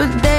But